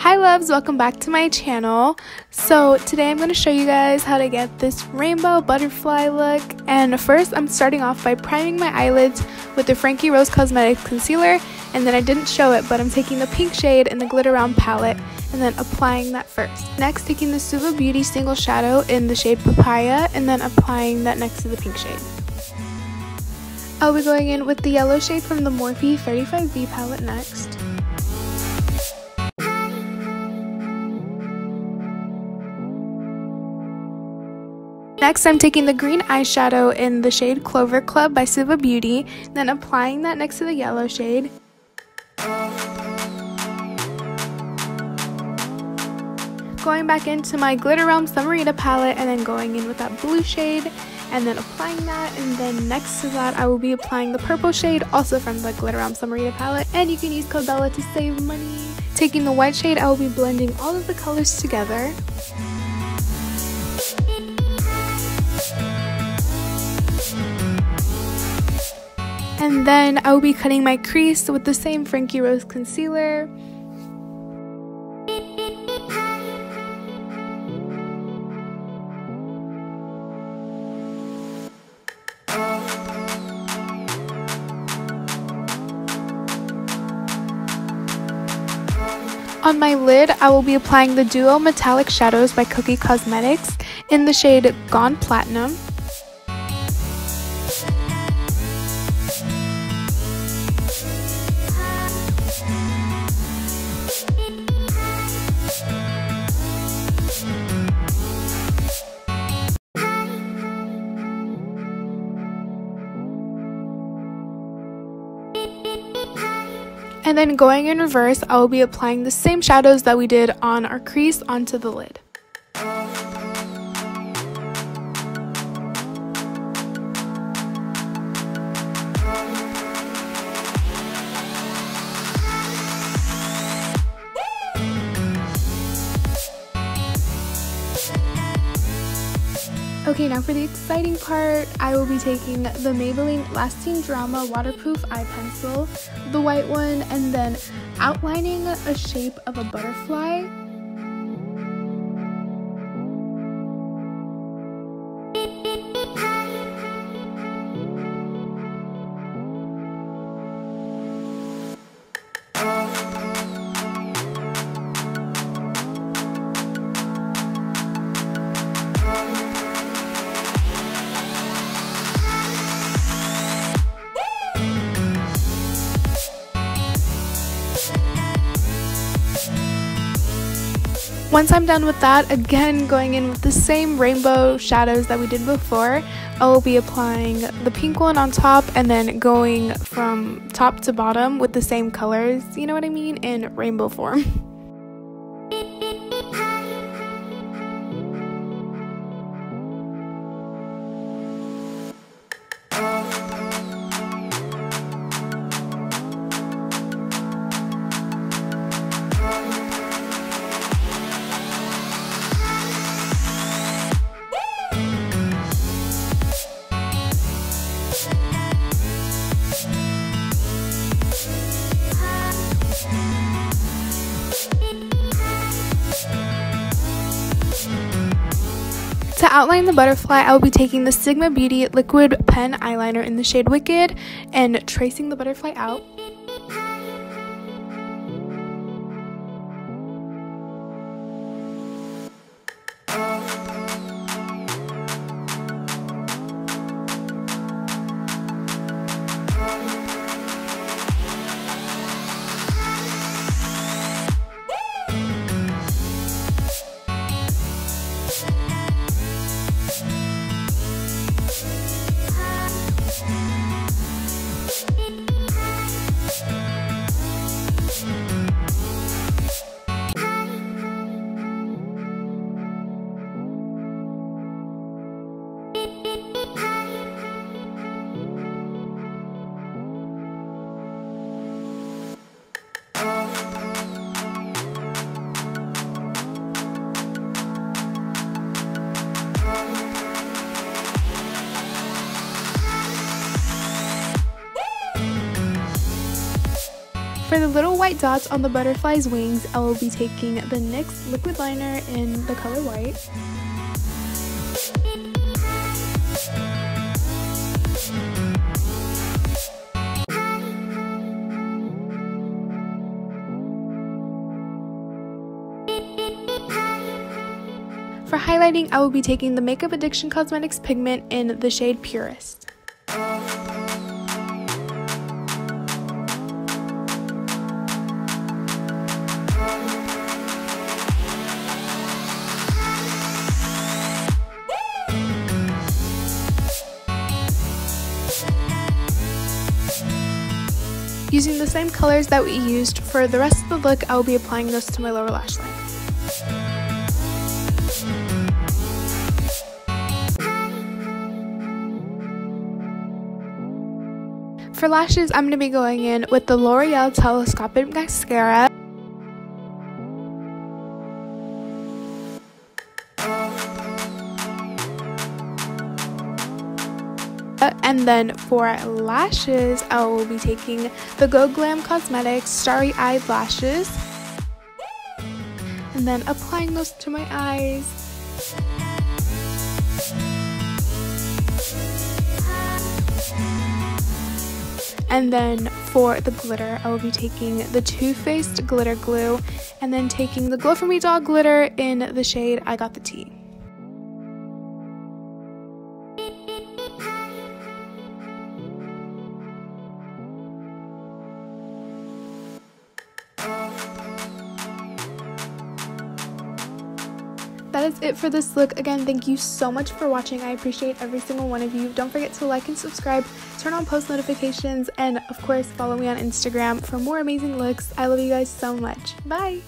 Hi loves, welcome back to my channel. So today I'm going to show you guys how to get this rainbow butterfly look and first I'm starting off by priming my eyelids with the Frankie Rose Cosmetics concealer and then I didn't show it but I'm taking the pink shade in the Glitter Realm palette and then applying that first. Next taking the Suva Beauty single shadow in the shade papaya and then applying that next to the pink shade. I'll be going in with the yellow shade from the Morphe 35V palette next. Next, I'm taking the green eyeshadow in the shade Clover Club by Suva Beauty, then applying that next to the yellow shade. Going back into my Glitter Realm Summerita palette and then going in with that blue shade and then applying that and then next to that I will be applying the purple shade also from the Glitter Realm Summerita palette and you can use code Bella to save money. Taking the white shade I will be blending all of the colors together. And then I will be cutting my crease with the same Frankie Rose concealer. On my lid, I will be applying the Duo Metallic Shadows by Kokie Cosmetics in the shade Gone Platinum. And then going in reverse, I will be applying the same shadows that we did on our crease onto the lid. Okay, now for the exciting part, I will be taking the Maybelline Lasting Drama Waterproof Eye Pencil, the white one, and then outlining a shape of a butterfly Once I'm done with that, again going in with the same rainbow shadows that we did before, I will be applying the pink one on top and then going from top to bottom with the same colors, you know what I mean, in rainbow form. To outline the butterfly, I will be taking the Sigma Beauty Liquid Pen Eyeliner in the shade Wicked and tracing the butterfly out. For the little white dots on the butterfly's wings, I will be taking the NYX liquid liner in the color white. For highlighting, I will be taking the Makeup Addiction Cosmetics pigment in the shade Purest. Using the same colors that we used for the rest of the look, I will be applying this to my lower lash line. For lashes, I'm going to be going in with the L'Oreal Telescopic Mascara. Uh, and then for lashes, I will be taking the Go Glam Cosmetics Starry Eyed Lashes. And then applying those to my eyes. And then for the glitter, I will be taking the Too Faced Glitter Glue and then taking the Glow For Me Doll Glitter in the shade I Got the Tea. That is it for this look. Again, thank you so much for watching. I appreciate every single one of you. Don't forget to like and subscribe, turn on post notifications, and of course, follow me on Instagram for more amazing looks. I love you guys so much. Bye!